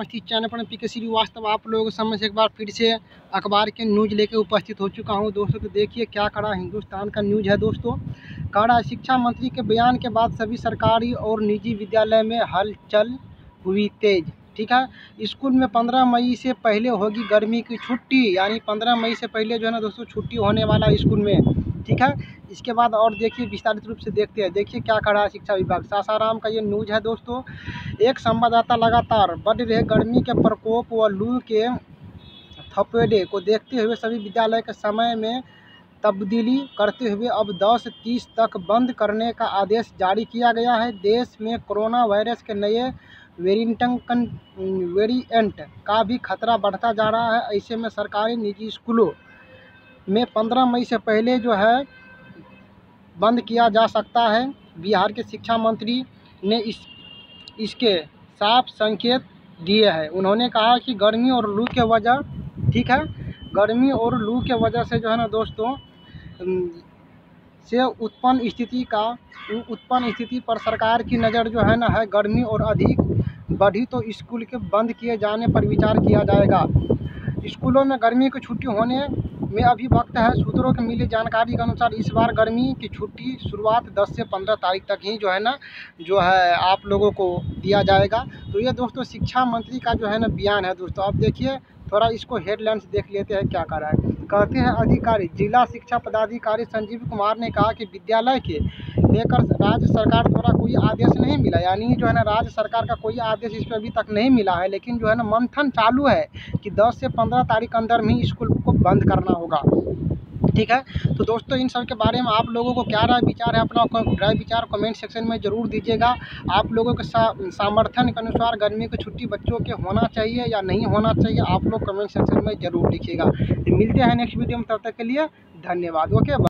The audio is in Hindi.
मस्ती चैनल पर पी के श्रीवास्तव आप लोगों के से एक बार फिर से अखबार के न्यूज़ लेके उपस्थित हो चुका हूँ। दोस्तों तो देखिए क्या करा हिंदुस्तान का न्यूज़ है दोस्तों। कड़ा शिक्षा मंत्री के बयान के बाद सभी सरकारी और निजी विद्यालय में हलचल हुई तेज, ठीक है? स्कूल में पंद्रह मई से पहले होगी गर्मी की छुट्टी, यानी पंद्रह मई से पहले जो है ना दोस्तों, छुट्टी होने वाला स्कूल में। ठीक है? इसके बाद और देखिए, विस्तारित रूप से देखते हैं। देखिए क्या कर रहा है शिक्षा विभाग। सासाराम का ये न्यूज़ है दोस्तों, एक संवाददाता लगातार बढ़ रहे गर्मी के प्रकोप व लू के थपेड़े को देखते हुए सभी विद्यालय के समय में तब्दीली करते हुए अब दस तीस तक बंद करने का आदेश जारी किया गया है। देश में कोरोना वायरस के नए वेरिएंट का भी खतरा बढ़ता जा रहा है। ऐसे में सरकारी निजी स्कूलों में पंद्रह मई से पहले जो है बंद किया जा सकता है। बिहार के शिक्षा मंत्री ने इस, इसके साफ़ संकेत दिए हैं। उन्होंने कहा कि गर्मी और लू के वजह, ठीक है, गर्मी और लू के वजह से जो है ना दोस्तों से उत्पन्न स्थिति का उत्पन्न स्थिति पर सरकार की नज़र जो है ना है गर्मी और अधिक, बढ़ी तो स्कूल के बंद किए जाने पर विचार किया जाएगा। स्कूलों में गर्मी की छुट्टी होने में अभी वक्त है। सूत्रों के मिली जानकारी के अनुसार इस बार गर्मी की छुट्टी शुरुआत 10 से 15 तारीख तक ही जो है ना, जो है आप लोगों को दिया जाएगा। तो ये दोस्तों, शिक्षा मंत्री का जो है ना बयान है दोस्तों अब देखिए थोड़ा इसको हेडलाइंस देख लेते हैं क्या कर है। कहते हैं अधिकारी, जिला शिक्षा पदाधिकारी संजीव कुमार ने कहा कि विद्यालय के लेकर राज्य सरकार द्वारा कोई आदेश नहीं मिला, यानी जो है ना राज्य सरकार का कोई आदेश इस पर अभी तक नहीं मिला है, लेकिन जो है ना मंथन चालू है कि 10 से 15 तारीख अंदर में स्कूल को बंद करना होगा। ठीक है? तो दोस्तों इन सब के बारे में आप लोगों को क्या राय विचार है अपना राय विचार कमेंट सेक्शन में ज़रूर दीजिएगा। आप लोगों के सा, सामर्थ्य के अनुसार गर्मी की छुट्टी बच्चों के होना चाहिए या नहीं होना चाहिए आप लोग कमेंट सेक्शन में ज़रूर लिखिएगा। मिलते हैं नेक्स्ट वीडियो में तब तक के लिए धन्यवाद। ओके